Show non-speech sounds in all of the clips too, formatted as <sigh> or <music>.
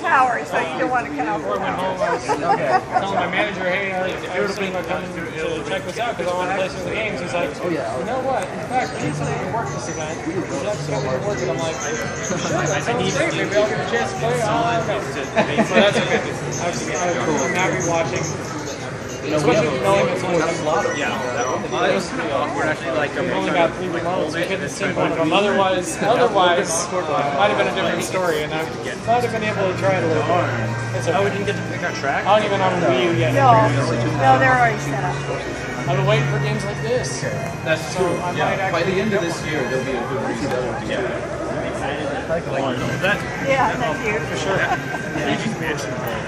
tower, so you don't want to count. Before I went home, I was telling my manager, hey, I, I was thinking about coming to check this out because I want to play some of the games. He's like, oh, yeah. you know what? In fact, we need somebody to work this event. Would you like to come in work it? I'm like, sure, that sounds great. Maybe I'll get a chance to play. I'll go. But that's okay. <laughs> I've, I'm not rewatching. Especially knowing it's only a lot of Yeah, that one, it was pretty awkward actually. Like, We've only got three remotes. We couldn't sync one of them. Otherwise, otherwise, <laughs> it might have been a different story, and I might have been able to try it a little more. It's oh, we didn't get to pick our track. I don't even have a Wii U yet. No, no, they're already set up. I've been waiting for games like this. That's So true. I Yeah. By the end of this one. year, there'll be a good reset. Yeah. That, Yeah, thank you. For sure. <laughs>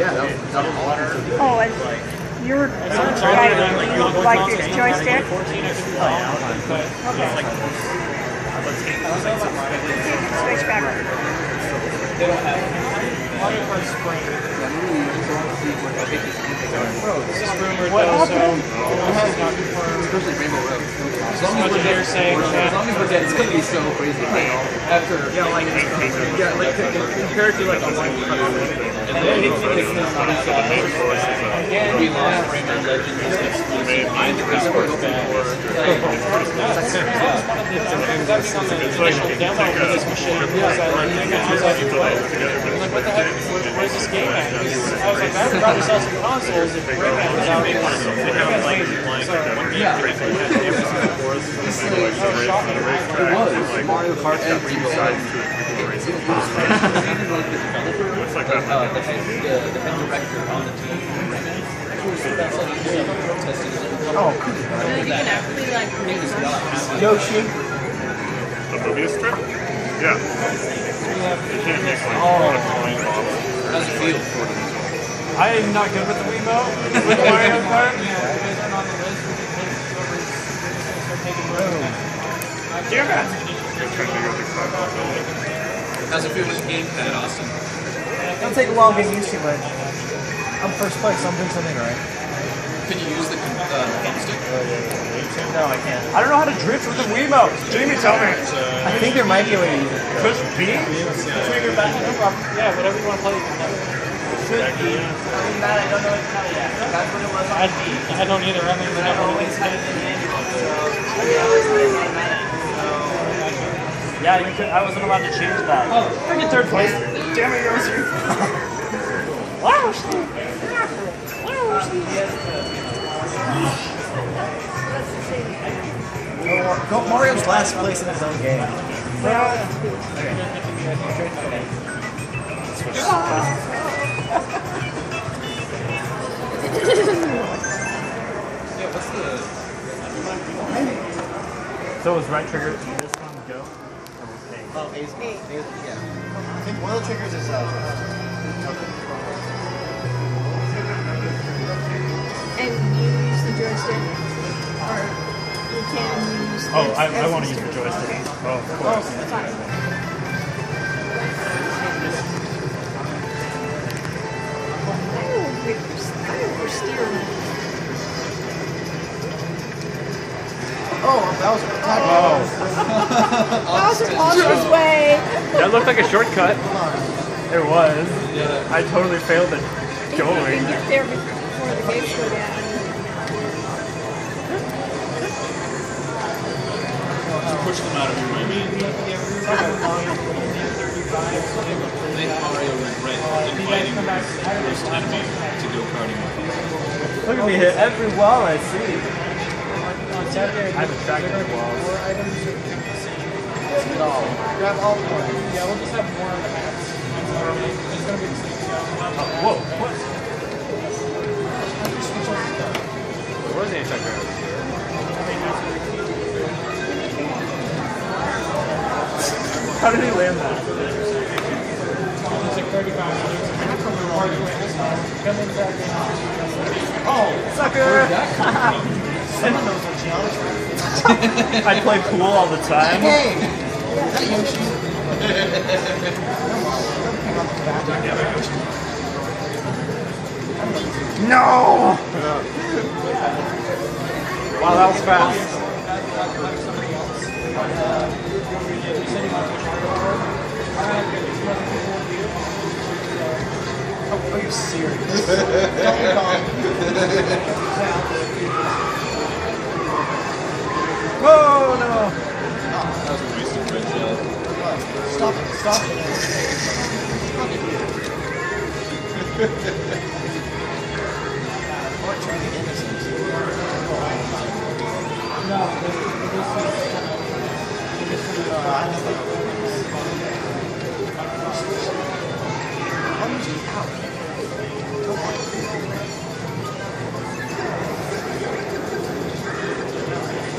Yeah, that was, that was awesome. Oh, and you're the guy that you don't like joystick? 14, I could be wrong, but Okay. Switch back over. Mario Kart Spring. This is rumored What though, happened? this is not confirmed. Especially Rainbow Road. As long as we're dead, saying we're- as long as we're dead, it's gonna be so crazy. After yeah, like, yeah, like compared to like a one and then it's it's we lost Rayman Legends as an exclusive. I think we still go for Because I was on the initial demo for this machine. I was like, I was like, what? I'm like, what the heck? Where- Where's this game at? I was like, I would probably sell some consoles if Rayman was out. Rayman's amazing. So, yeah. I was shocking. It was Mario Kart Road. It was like the developer, uh, the head, the, the head director on the team. That's like he's. Oh, you can actually like make some Yoshi. The movie strip? Yeah. You can't make like Oh. a coin bottles. How's it feel? I am not good with the Wiimote. <laughs> With Mario Kart, you know, if it's on the list, we can take whoever's start taking room. Damn it! They're trying to go to the How's it feel with the gamepad, Austin? It'll take a while getting used to it, but I'm first place, so I'm doing something right. Can you use the uh, thumbstick? No, I can't. I don't know how to drift with the Wiimote. Jamie, tell me. I think there might be a way to use it. Push B? Trigger back, no problem. Yeah, whatever you want to play, you can play. I, I don't either. I mean, I don't always Yeah, you could, I wasn't allowed to change that. Oh, I get third place. Damn it, Yoshi. <laughs> Go, Mario's last place in his own game. Yeah, what's. <laughs> So was right trigger this one go? Oh, A's, A's, yeah. I think one of the triggers is uh, And Oh, I, I want to use the joystick. Oh, of Oh, course. Oh, we're, oh, we're steering. Oh, that was Oh, Bowser lost his way. that looked like a shortcut. It was. Yeah. I totally failed it You going. can get there before the gates go down. Push them out of your way. Make Mario regret inviting you first enemy to go karting with Look at me hit every wall I see. On Saturday, I'm attracted to walls. Four items of Grab all of them. Yeah, we'll just have more on the maps. How did he land that? It's like 35. Come in Saturday. Oh, sucker! <laughs> I play pool all the time. Hey! Is that Yoshi? No! You serious? Don't come. <laughs> Oh no! Oh, that was a wasted red shot. Stop it! Stop it!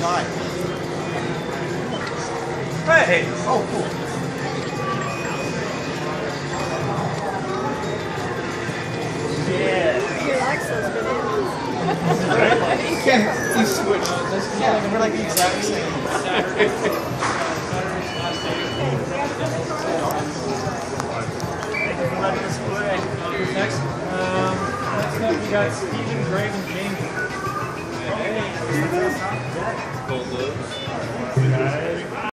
Hey! Oh, cool. He likes those videos. Yeah, he switched. Yeah, we're like the exact same. Next, um, next up we got Stephen Graven James. Gold gloves.